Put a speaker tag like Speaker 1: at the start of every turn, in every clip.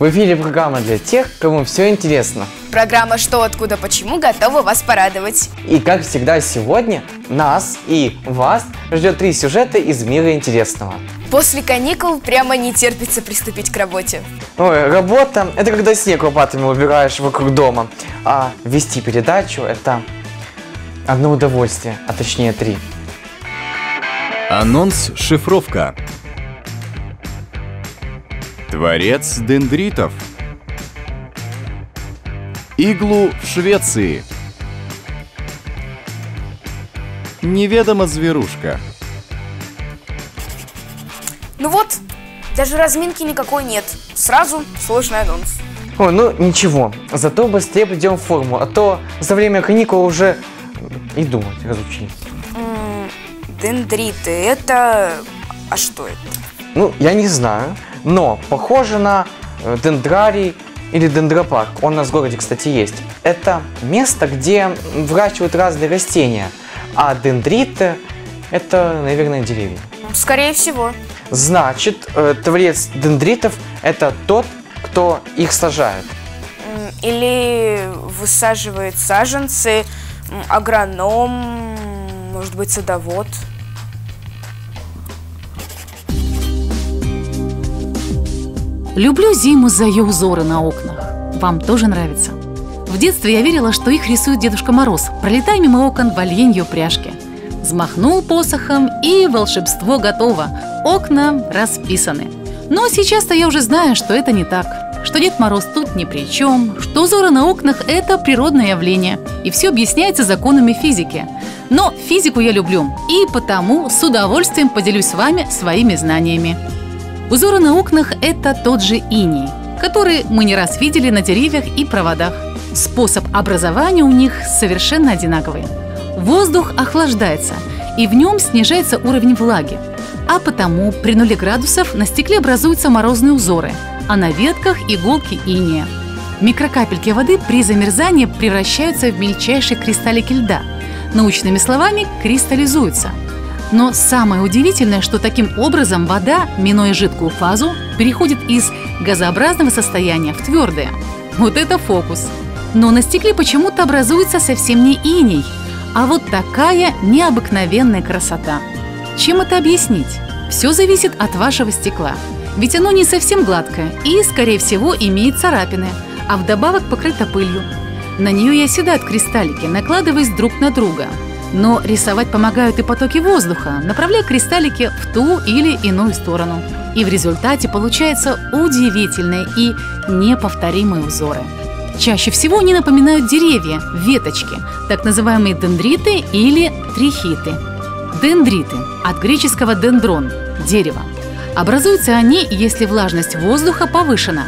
Speaker 1: В эфире программа для тех, кому все интересно.
Speaker 2: Программа «Что, откуда, почему» готова вас порадовать.
Speaker 1: И как всегда сегодня нас и вас ждет три сюжета из мира интересного.
Speaker 2: После каникул прямо не терпится приступить к работе.
Speaker 1: Ой, работа – это когда снег лопатами убираешь вокруг дома, а вести передачу – это одно удовольствие, а точнее три.
Speaker 3: Анонс «Шифровка». Творец дендритов. Иглу в Швеции. Неведома зверушка.
Speaker 2: Ну вот, даже разминки никакой нет. Сразу сложный анонс.
Speaker 1: Ой, ну ничего, зато быстрее придем в форму, а то за время каникул уже и думать разучились.
Speaker 2: Дендриты, это... А что это?
Speaker 1: Ну, я не знаю, но похоже на э, дендрарий или дендропарк. Он у нас в городе, кстати, есть. Это место, где выращивают разные растения, а дендриты – это, наверное, деревья.
Speaker 2: Скорее всего.
Speaker 1: Значит, э, творец дендритов – это тот, кто их сажает.
Speaker 2: Или высаживает саженцы, агроном, может быть, садовод.
Speaker 4: Люблю зиму за ее узоры на окнах. Вам тоже нравится? В детстве я верила, что их рисует Дедушка Мороз, пролетая мимо окон в оленьей упряжке. Взмахнул посохом, и волшебство готово. Окна расписаны. Но сейчас-то я уже знаю, что это не так. Что Дед Мороз тут ни при чем, что узоры на окнах – это природное явление, и все объясняется законами физики. Но физику я люблю, и потому с удовольствием поделюсь с вами своими знаниями. Узоры на окнах – это тот же иней, который мы не раз видели на деревьях и проводах. Способ образования у них совершенно одинаковый. Воздух охлаждается, и в нем снижается уровень влаги. А потому при нуле градусов на стекле образуются морозные узоры, а на ветках – иголки иния. Микрокапельки воды при замерзании превращаются в мельчайшие кристаллики льда. Научными словами – кристаллизуются. Но самое удивительное, что таким образом вода, минуя жидкую фазу, переходит из газообразного состояния в твердое. Вот это фокус! Но на стекле почему-то образуется совсем не иней, а вот такая необыкновенная красота. Чем это объяснить? Все зависит от вашего стекла. Ведь оно не совсем гладкое и, скорее всего, имеет царапины, а вдобавок покрыто пылью. На нее и оседают кристаллики, накладываясь друг на друга. Но рисовать помогают и потоки воздуха, направляя кристаллики в ту или иную сторону. И в результате получаются удивительные и неповторимые узоры. Чаще всего они напоминают деревья, веточки, так называемые дендриты или трихиты. Дендриты от греческого дендрон – дерево. Образуются они, если влажность воздуха повышена,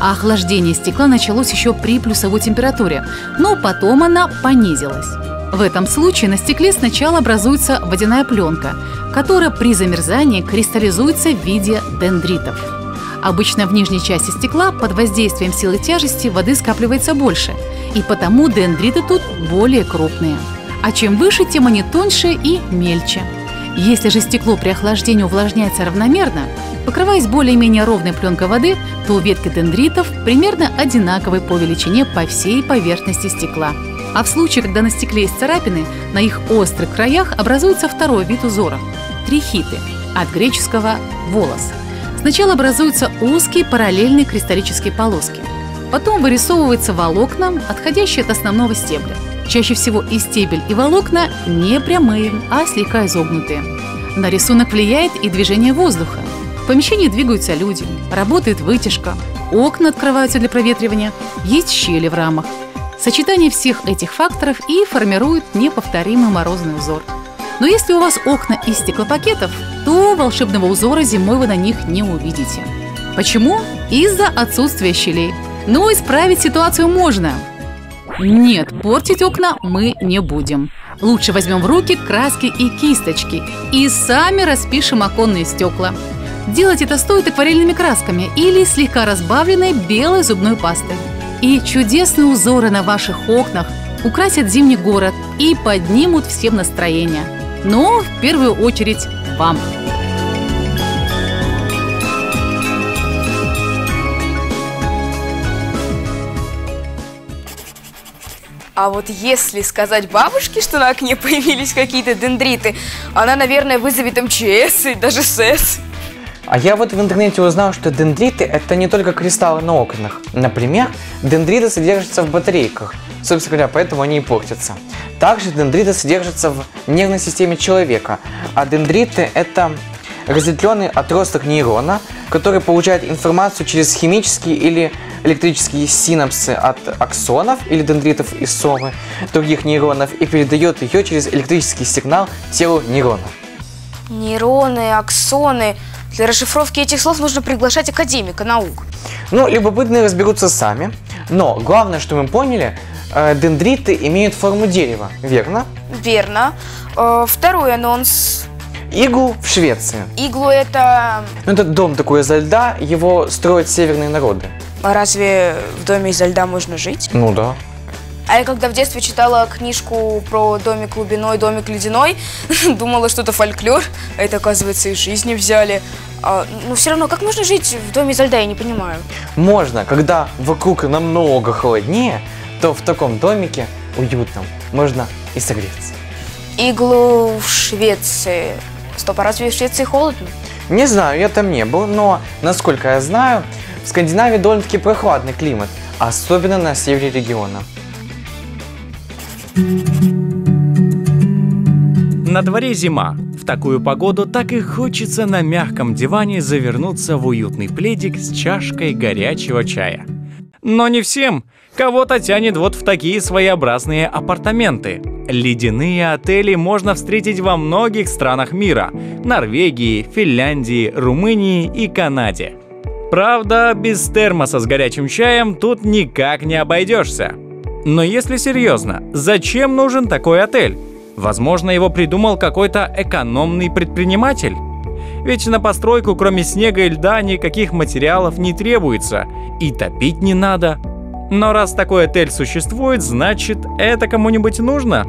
Speaker 4: а охлаждение стекла началось еще при плюсовой температуре, но потом она понизилась. В этом случае на стекле сначала образуется водяная пленка, которая при замерзании кристаллизуется в виде дендритов. Обычно в нижней части стекла под воздействием силы тяжести воды скапливается больше, и потому дендриты тут более крупные. А чем выше, тем они тоньше и мельче. Если же стекло при охлаждении увлажняется равномерно, покрываясь более-менее ровной пленкой воды, то ветки дендритов примерно одинаковы по величине по всей поверхности стекла. А в случае, когда на стекле есть царапины, на их острых краях образуется второй вид узора – трихиты, от греческого «волос». Сначала образуются узкие параллельные кристаллические полоски. Потом вырисовываются волокна, отходящие от основного стебля. Чаще всего и стебель, и волокна не прямые, а слегка изогнутые. На рисунок влияет и движение воздуха. В помещении двигаются люди, работает вытяжка, окна открываются для проветривания, есть щели в рамах. Сочетание всех этих факторов и формирует неповторимый морозный узор. Но если у вас окна из стеклопакетов, то волшебного узора зимой вы на них не увидите. Почему? Из-за отсутствия щелей. Но исправить ситуацию можно. Нет, портить окна мы не будем. Лучше возьмем в руки краски и кисточки и сами распишем оконные стекла. Делать это стоит акварельными красками или слегка разбавленной белой зубной пастой. И чудесные узоры на ваших окнах украсят зимний город и поднимут всем настроение. Но в первую очередь вам.
Speaker 2: А вот если сказать бабушке, что на окне появились какие-то дендриты, она, наверное, вызовет МЧС и даже СЭС.
Speaker 1: А я вот в интернете узнал, что дендриты это не только кристаллы на окнах. Например, дендриты содержатся в батарейках. Собственно говоря, поэтому они и портятся. Также дендриты содержатся в нервной системе человека. А дендриты это разветвленный отросток нейрона, который получает информацию через химические или электрические синапсы от аксонов или дендритов из совы других нейронов и передает ее через электрический сигнал телу нейрона.
Speaker 2: Нейроны, аксоны. Для расшифровки этих слов нужно приглашать академика наук.
Speaker 1: Ну, любопытные разберутся сами, но главное, что мы поняли, э, дендриты имеют форму дерева, верно?
Speaker 2: Верно. Э, второй анонс.
Speaker 1: Иглу в Швеции.
Speaker 2: Иглу это...
Speaker 1: Ну, это дом такой изо льда, его строят северные народы.
Speaker 2: А разве в доме изо льда можно жить?
Speaker 1: Ну да.
Speaker 2: А я когда в детстве читала книжку про домик глубиной, домик ледяной, думала, что это фольклор, а это, оказывается, из жизни взяли. А, но все равно, как можно жить в доме изо льда, я не понимаю.
Speaker 1: Можно, когда вокруг намного холоднее, то в таком домике уютном можно и согреться.
Speaker 2: Иглу в Швеции. Стоп, а разве в Швеции холодно?
Speaker 1: Не знаю, я там не был, но, насколько я знаю, в Скандинавии довольно-таки прохладный климат, особенно на севере региона.
Speaker 5: На дворе зима. В такую погоду так и хочется на мягком диване завернуться в уютный пледик с чашкой горячего чая. Но не всем. Кого-то тянет вот в такие своеобразные апартаменты. Ледяные отели можно встретить во многих странах мира – Норвегии, Финляндии, Румынии и Канаде. Правда, без термоса с горячим чаем тут никак не обойдешься. Но если серьезно, зачем нужен такой отель? Возможно, его придумал какой-то экономный предприниматель? Ведь на постройку, кроме снега и льда, никаких материалов не требуется, и топить не надо. Но раз такой отель существует, значит, это кому-нибудь нужно?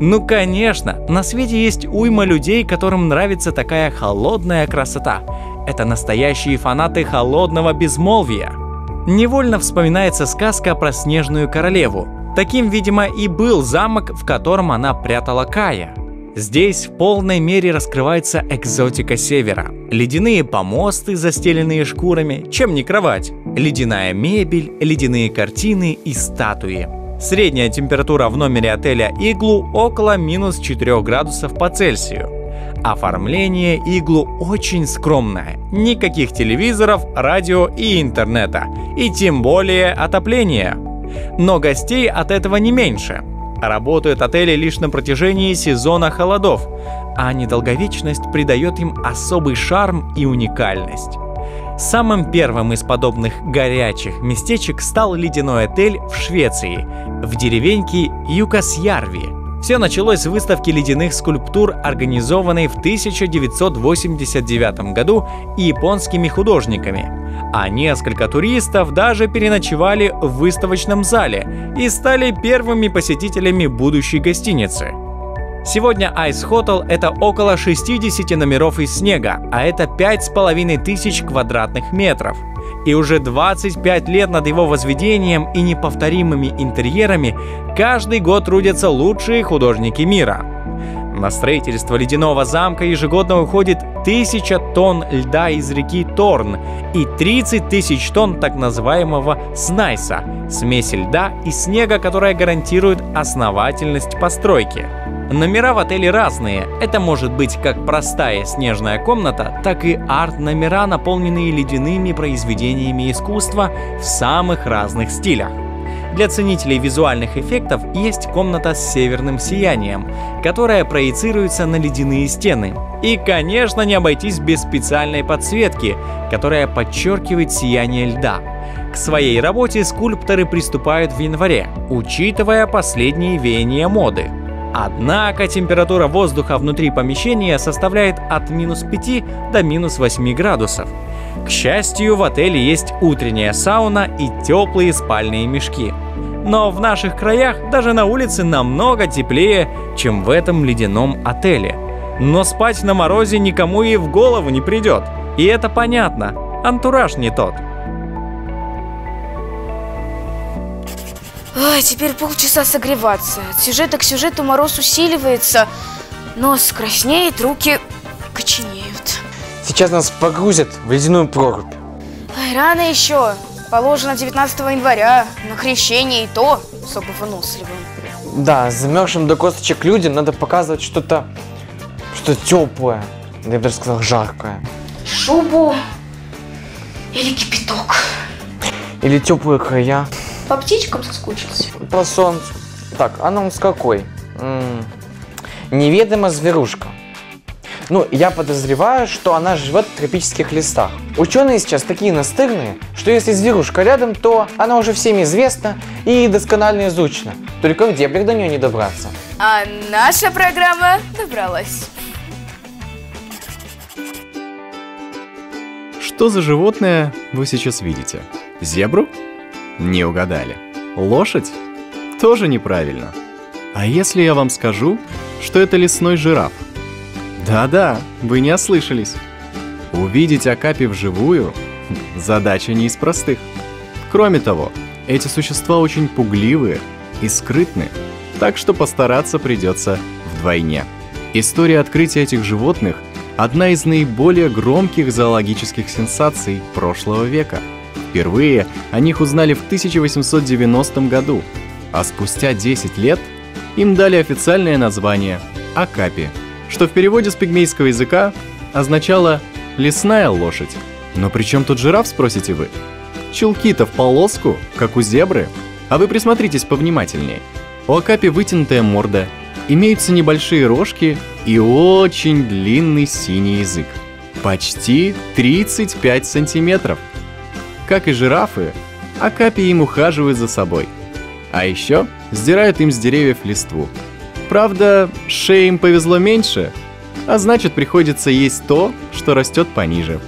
Speaker 5: Ну конечно, на свете есть уйма людей, которым нравится такая холодная красота. Это настоящие фанаты холодного безмолвия. Невольно вспоминается сказка про снежную королеву. Таким, видимо, и был замок, в котором она прятала Кая. Здесь в полной мере раскрывается экзотика севера. Ледяные помосты, застеленные шкурами, чем не кровать. Ледяная мебель, ледяные картины и статуи. Средняя температура в номере отеля «Иглу» около минус 4 градусов по Цельсию. Оформление иглу очень скромное. Никаких телевизоров, радио и интернета. И тем более отопления. Но гостей от этого не меньше. Работают отели лишь на протяжении сезона холодов, а недолговечность придает им особый шарм и уникальность. Самым первым из подобных горячих местечек стал ледяной отель в Швеции, в деревеньке Юкасьярви, все началось с выставки ледяных скульптур, организованной в 1989 году японскими художниками. А несколько туристов даже переночевали в выставочном зале и стали первыми посетителями будущей гостиницы. Сегодня Ice Hotel — это около 60 номеров из снега, а это 5,5 тысяч квадратных метров — и уже 25 лет над его возведением и неповторимыми интерьерами каждый год трудятся лучшие художники мира. На строительство ледяного замка ежегодно уходит тысяча тонн льда из реки Торн и 30 тысяч тонн так называемого снайса – смеси льда и снега, которая гарантирует основательность постройки. Номера в отеле разные. Это может быть как простая снежная комната, так и арт-номера, наполненные ледяными произведениями искусства в самых разных стилях. Для ценителей визуальных эффектов есть комната с северным сиянием, которая проецируется на ледяные стены. И, конечно, не обойтись без специальной подсветки, которая подчеркивает сияние льда. К своей работе скульпторы приступают в январе, учитывая последние веяния моды. Однако температура воздуха внутри помещения составляет от минус 5 до минус 8 градусов. К счастью, в отеле есть утренняя сауна и теплые спальные мешки. Но в наших краях даже на улице намного теплее, чем в этом ледяном отеле. Но спать на морозе никому и в голову не придет. И это понятно. Антураж не тот.
Speaker 2: Ой, теперь полчаса согреваться. От сюжета к сюжету мороз усиливается. Нос краснеет, руки коченеют.
Speaker 1: Сейчас нас погрузят в ледяную прорубь.
Speaker 2: Ай, рано еще. Положено 19 января. На крещение и то особо выносливым.
Speaker 1: Да, замерзшим до косточек людям надо показывать что-то что теплое. Я бы даже сказал жаркое.
Speaker 2: Шубу или кипяток.
Speaker 1: Или теплые края.
Speaker 2: По птичкам соскучился.
Speaker 1: По солнцу. Так, а нам с какой? М, Неведома зверушка. Ну, я подозреваю, что она живет в тропических лесах. Ученые сейчас такие настырные, что если зверушка рядом, то она уже всем известна и досконально изучена. Только в дебрях до нее не добраться.
Speaker 2: А наша программа добралась.
Speaker 3: Что за животное вы сейчас видите? Зебру? Не угадали. Лошадь? Тоже неправильно. А если я вам скажу, что это лесной жираф? Да-да, вы не ослышались. Увидеть Акапи вживую – задача не из простых. Кроме того, эти существа очень пугливые и скрытны, так что постараться придется вдвойне. История открытия этих животных – одна из наиболее громких зоологических сенсаций прошлого века. Впервые о них узнали в 1890 году, а спустя 10 лет им дали официальное название – Акапи, что в переводе с пигмейского языка означало «лесная лошадь». Но при чем тут жираф, спросите вы? Чулки-то в полоску, как у зебры. А вы присмотритесь повнимательнее. У Акапи вытянутая морда, имеются небольшие рожки и очень длинный синий язык. Почти 35 сантиметров. Как и жирафы, Акапи им ухаживают за собой. А еще сдирают им с деревьев листву. Правда, шее им повезло меньше, а значит приходится есть то, что растет пониже.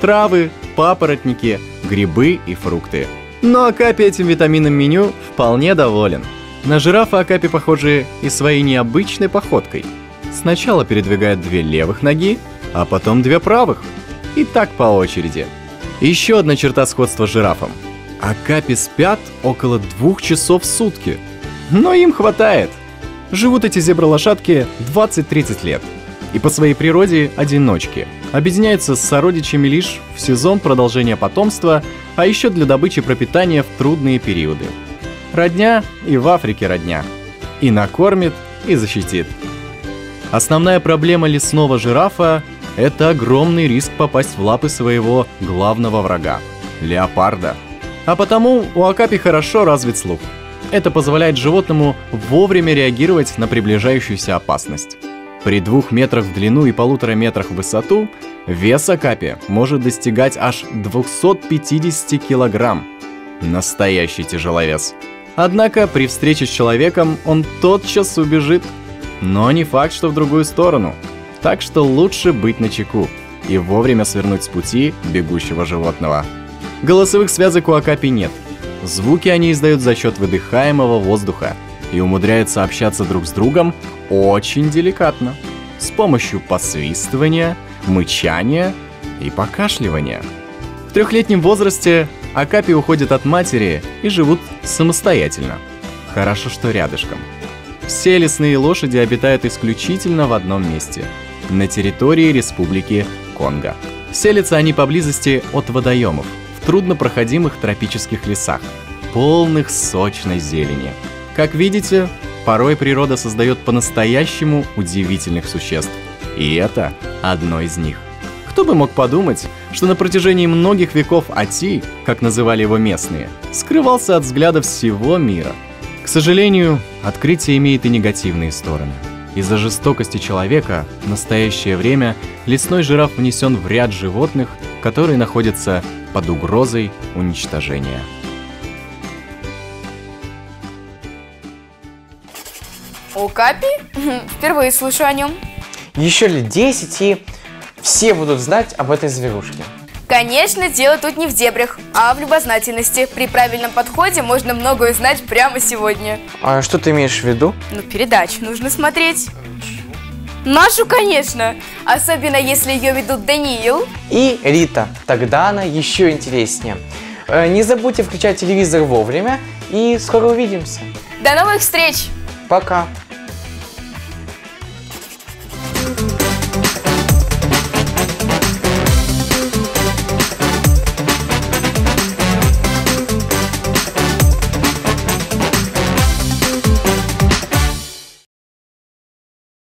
Speaker 3: Травы, папоротники, грибы и фрукты. Но Акапи этим витаминным меню вполне доволен. На жирафа Акапи похожи и своей необычной походкой. Сначала передвигает две левых ноги, а потом две правых. И так по очереди. Еще одна черта сходства с жирафом. Акапи спят около двух часов в сутки. Но им хватает. Живут эти зебролошадки 20-30 лет. И по своей природе одиночки. Объединяются с сородичами лишь в сезон продолжения потомства, а еще для добычи пропитания в трудные периоды. Родня и в Африке родня. И накормит, и защитит. Основная проблема лесного жирафа – это огромный риск попасть в лапы своего главного врага – леопарда. А потому у Акапи хорошо развит слух. Это позволяет животному вовремя реагировать на приближающуюся опасность. При двух метрах в длину и полутора метрах в высоту вес Акапи может достигать аж 250 килограмм. Настоящий тяжеловес. Однако при встрече с человеком он тотчас убежит. Но не факт, что в другую сторону. Так что лучше быть начеку и вовремя свернуть с пути бегущего животного. Голосовых связок у Акапи нет. Звуки они издают за счет выдыхаемого воздуха и умудряются общаться друг с другом очень деликатно. С помощью посвистывания, мычания и покашливания. В трехлетнем возрасте Акапи уходят от матери и живут самостоятельно. Хорошо, что рядышком. Все лесные лошади обитают исключительно в одном месте – на территории Республики Конго. Селятся они поблизости от водоемов, в труднопроходимых тропических лесах, полных сочной зелени. Как видите, порой природа создает по-настоящему удивительных существ. И это одно из них. Кто бы мог подумать, что на протяжении многих веков Ати, как называли его местные, скрывался от взглядов всего мира. К сожалению, открытие имеет и негативные стороны. Из-за жестокости человека в настоящее время лесной жираф внесен в ряд животных, которые находятся под угрозой уничтожения.
Speaker 2: У Капи? Впервые слышу о нем.
Speaker 1: Еще лет 10 и все будут знать об этой зверушке.
Speaker 2: Конечно, дело тут не в дебрях, а в любознательности. При правильном подходе можно многое узнать прямо сегодня.
Speaker 1: А что ты имеешь в виду?
Speaker 2: Ну, передачу нужно смотреть. Нашу, конечно. Особенно, если ее ведут Даниил.
Speaker 1: И Рита. Тогда она еще интереснее. Э, Не забудьте включать телевизор вовремя и скоро увидимся.
Speaker 2: До новых встреч!
Speaker 1: Пока!